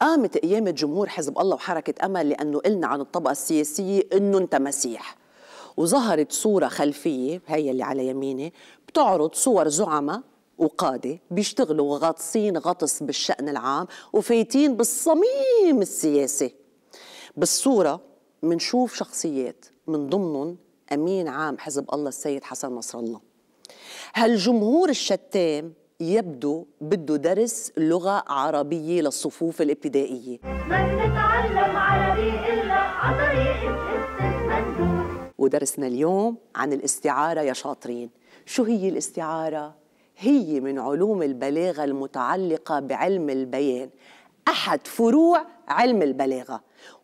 قامت قيامة جمهور حزب الله وحركة أمل لأنه قلنا عن الطبقة السياسية إنه أنت مسيح. وظهرت صورة خلفية هي اللي على يميني بتعرض صور زعماء وقادة بيشتغلوا غاطسين غطس بالشأن العام وفايتين بالصميم السياسي. بالصورة منشوف شخصيات من ضمنهم أمين عام حزب الله السيد حسن نصر الله. هالجمهور الشتام يبدو بده درس لغة عربية للصفوف الابتدائية. من نتعلم عربي إلا عن طريق مندوب ودرسنا اليوم عن الاستعارة يا شاطرين. شو هي الاستعارة؟ هي من علوم البلاغة المتعلقة بعلم البيان. أحد فروع علم البلاغة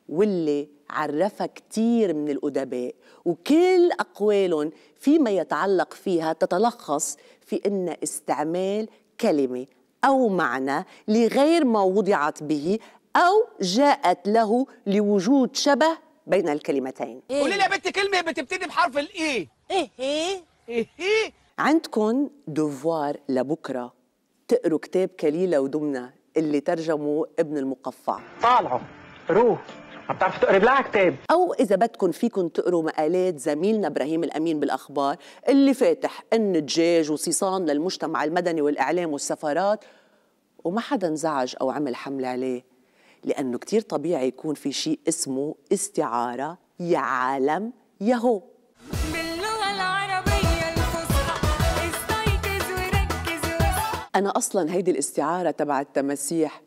واللي عرفها كتير من الأدباء وكل أقوالهم فيما يتعلق فيها تتلخص في أن استعمال كلمة أو معنى لغير ما وضعت به أو جاءت له لوجود شبه بين الكلمتين. قولي لي يا بنت كلمة بتبتدي بحرف الاي إيه إيه إيه. إيه. عندكم دوفوار لبكرة. تقروا كتاب كليلة ودمنة اللي ترجمه ابن المقفع. طالعوا روح. ما بتعرف تقري بلا كتاب أو إذا بدكم فيكم تقروا مقالات زميلنا إبراهيم الأمين بالأخبار اللي فاتح إن دجاج وصيصان للمجتمع المدني والإعلام والسفارات وما حدا انزعج أو عمل حملة عليه لأنه كتير طبيعي يكون في شيء اسمه استعارة يا عالم يهو باللغة العربية الفصحى استيقظ وركز واصحى أنا أصلا هيدي الاستعارة تبع التماسيح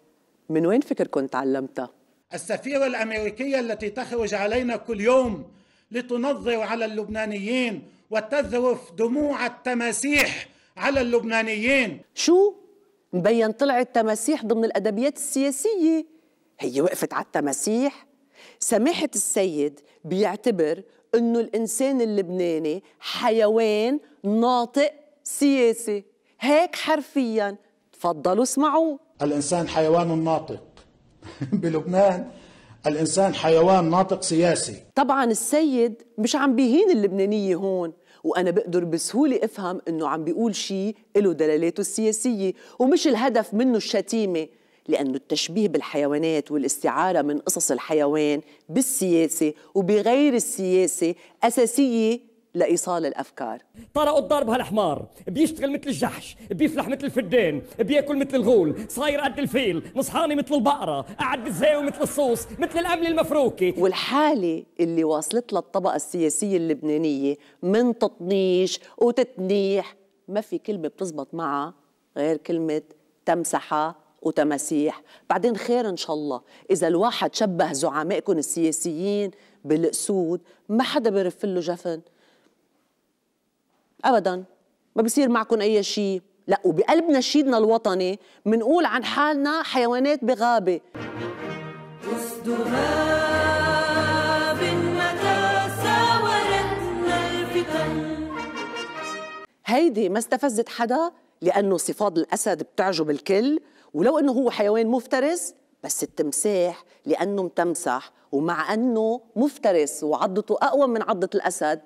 من وين فكركم تعلمتها؟ السفيرة الأمريكية التي تخرج علينا كل يوم لتنظر على اللبنانيين وتذرف دموع التماسيح على اللبنانيين. شو؟ مبين طلعت تماسيح ضمن الأدبيات السياسية. هي وقفت على التماسيح. سماحة السيد بيعتبر أنه الإنسان اللبناني حيوان ناطق سياسي. هيك حرفيا تفضلوا اسمعوا. الإنسان حيوان ناطق. بلبنان. الإنسان حيوان ناطق سياسي. طبعا السيد مش عم بيهين اللبنانية هون وأنا بقدر بسهولة أفهم إنه عم بيقول شيء له دلالاته السياسية ومش الهدف منه الشتيمة لأنه التشبيه بالحيوانات والاستعارة من قصص الحيوان بالسياسة وبغير السياسة أساسية لإيصال الأفكار. طرقوا الضرب هالحمار بيشتغل مثل الجحش بيفلح مثل الفدان بيأكل مثل الغول صاير قد الفيل مصحاني مثل البقرة قاعد بالزاوية مثل الصوص مثل الأمل المفروكة. والحالة اللي واصلت لها الطبقة السياسية اللبنانية من تطنيش وتتنيح ما في كلمة بتزبط معها غير كلمة تمسحة وتماسيح. بعدين خير إن شاء الله. إذا الواحد شبه زعمائكم السياسيين بالأسود ما حدا بيرف له جفن. ابدا. ما بصير معكم أي شيء. لا وبقلب نشيدنا الوطني منقول عن حالنا حيوانات بغابة. غاب متى ساورتنا الفتن. هيدي ما استفزت حدا؟ لأنه صفات الأسد بتعجب الكل ولو إنه هو حيوان مفترس بس التمساح لأنه متمسح ومع إنه مفترس وعضته أقوى من عضة الأسد.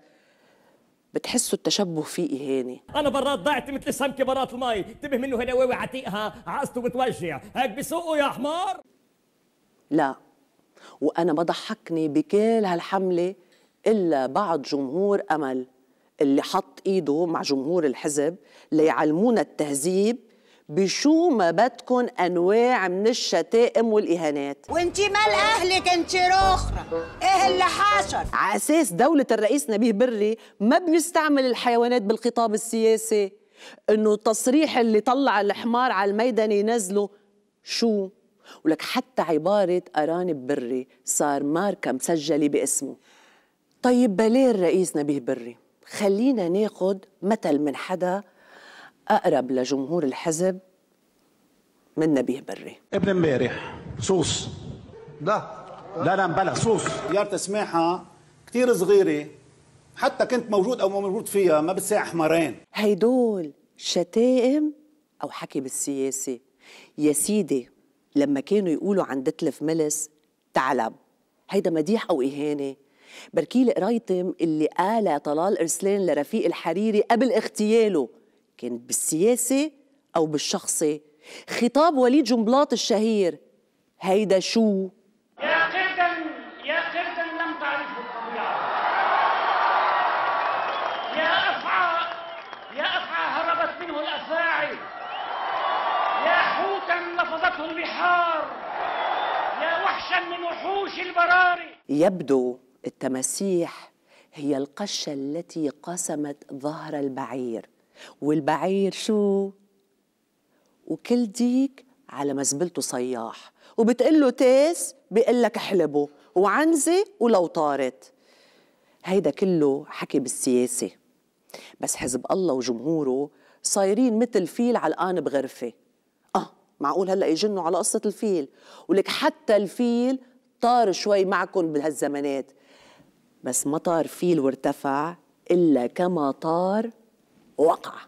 بتحسوا التشبه فيه إهانة. أنا برات ضعت مثل السمكة برات المي انتبه منه هدواوي عتيقها عقصته بتوجع هيك بسوقه يا حمار؟ لا. وأنا ما ضحكني بكل هالحملة إلا بعض جمهور أمل. اللي حط إيده مع جمهور الحزب ليعلمونا التهذيب بشو ما بدكن أنواع من الشتائم والإهانات. وانتي مال اهلك انت رخرة. إيه اللي حصل على أساس دولة الرئيس نبيه بري ما بنستعمل الحيوانات بالخطاب السياسي. إنه التصريح اللي طلع الحمار على الميدان ينزله شو؟ ولك حتى عبارة أرانب بري صار ماركة مسجلة باسمه. طيب بليه الرئيس نبيه بري خلينا ناخد مثل من حدا أقرب لجمهور الحزب من نبيه بري. ابن امبارح. صوص. ده لا لا مبلغ صوص. سيارة سماحة كتير صغيرة. حتى كنت موجود أو ما موجود فيها ما بتساع حمارين. هيدول شتائم أو حكي بالسياسة. يا سيدي لما كانوا يقولوا عن دتلف ملس تعلب هيدا مديح أو إهانة. بركيلي قرايتم اللي قالها طلال إرسلان لرفيق الحريري قبل اغتياله. كانت بالسياسة أو بالشخصي. خطاب وليد جنبلاط الشهير هيدا شو؟ يا قردا يا قردا لم تعرفه الطبيعة يا أفعى يا أفعى هربت منه الأفاعي يا حوتا لفظته البحار يا وحشا من وحوش البراري. يبدو التماسيح هي القشة التي قسمت ظهر البعير. والبعير شو؟ وكل ديك على مزبلته صياح. وبتقول له تيس بيقول لك وعنزة ولو طارت. هيدا كله حكي بالسياسة. بس حزب الله وجمهوره صايرين مثل فيل علقان بغرفة. آه معقول هلأ يجنوا على قصة الفيل. ولك حتى الفيل طار شوي معكم بهالزمانات. بس ما طار فيل وارتفع إلا كما طار وقع.